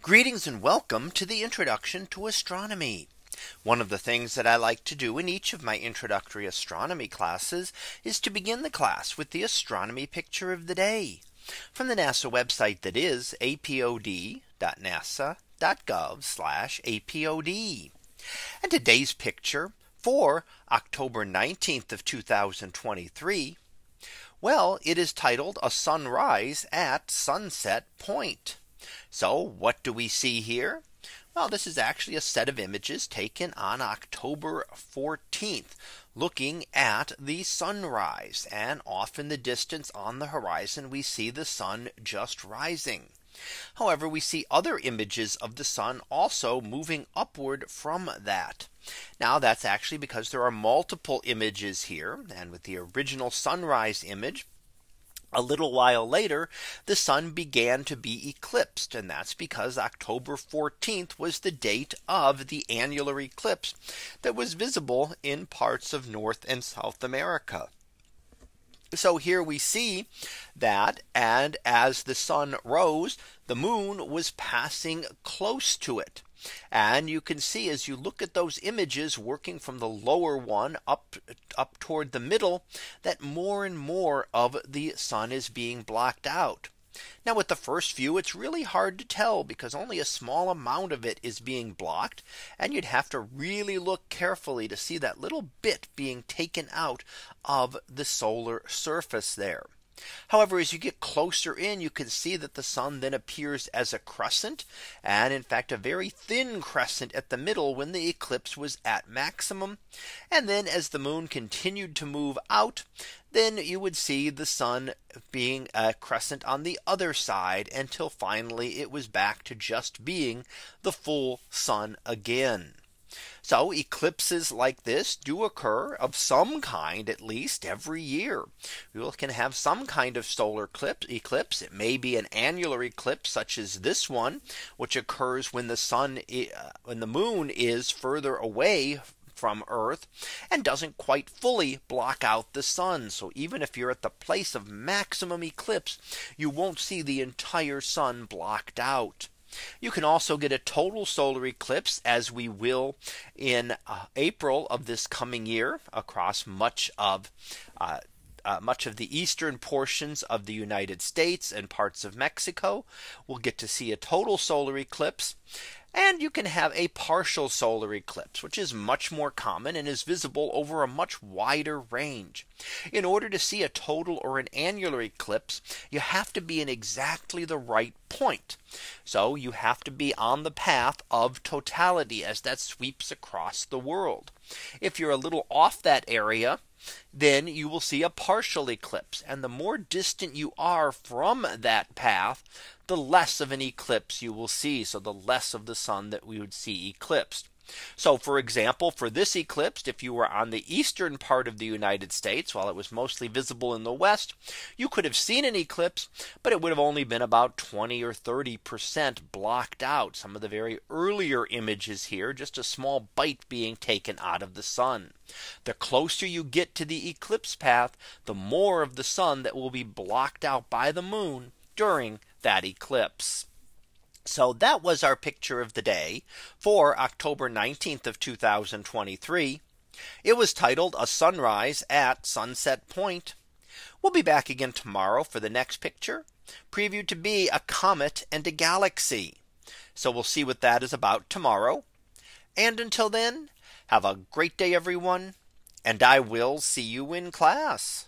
Greetings and welcome to the introduction to astronomy. One of the things that I like to do in each of my introductory astronomy classes is to begin the class with the astronomy picture of the day from the NASA website that is apod.nasa.gov apod. And today's picture for October 19th of 2023. Well, it is titled a sunrise at sunset point. So what do we see here? Well, this is actually a set of images taken on October 14th looking at the sunrise and off in the distance on the horizon we see the sun just rising. However, we see other images of the sun also moving upward from that. Now that's actually because there are multiple images here and with the original sunrise image a little while later, the sun began to be eclipsed. And that's because October 14th was the date of the annular eclipse that was visible in parts of North and South America. So here we see that and as the sun rose, the moon was passing close to it. And you can see as you look at those images working from the lower one up up toward the middle that more and more of the sun is being blocked out. Now with the first view, it's really hard to tell because only a small amount of it is being blocked. And you'd have to really look carefully to see that little bit being taken out of the solar surface there. However, as you get closer in, you can see that the sun then appears as a crescent and in fact a very thin crescent at the middle when the eclipse was at maximum. And then as the moon continued to move out, then you would see the sun being a crescent on the other side until finally it was back to just being the full sun again. So eclipses like this do occur of some kind at least every year. We can have some kind of solar eclipse. It may be an annular eclipse such as this one, which occurs when the sun uh, when the moon is further away from Earth and doesn't quite fully block out the sun. So even if you're at the place of maximum eclipse, you won't see the entire sun blocked out. You can also get a total solar eclipse as we will in uh, April of this coming year across much of uh, uh, much of the eastern portions of the United States and parts of Mexico. We'll get to see a total solar eclipse. And you can have a partial solar eclipse, which is much more common and is visible over a much wider range. In order to see a total or an annular eclipse, you have to be in exactly the right point. So you have to be on the path of totality as that sweeps across the world. If you're a little off that area, then you will see a partial eclipse. And the more distant you are from that path, the less of an eclipse you will see. So the less of the sun that we would see eclipsed. So for example, for this eclipse, if you were on the eastern part of the United States, while it was mostly visible in the west, you could have seen an eclipse, but it would have only been about 20 or 30% blocked out. Some of the very earlier images here, just a small bite being taken out of the sun. The closer you get to the eclipse path, the more of the sun that will be blocked out by the moon during that eclipse. So that was our picture of the day for October 19th of 2023. It was titled a sunrise at sunset point. We'll be back again tomorrow for the next picture previewed to be a comet and a galaxy. So we'll see what that is about tomorrow. And until then, have a great day, everyone. And I will see you in class.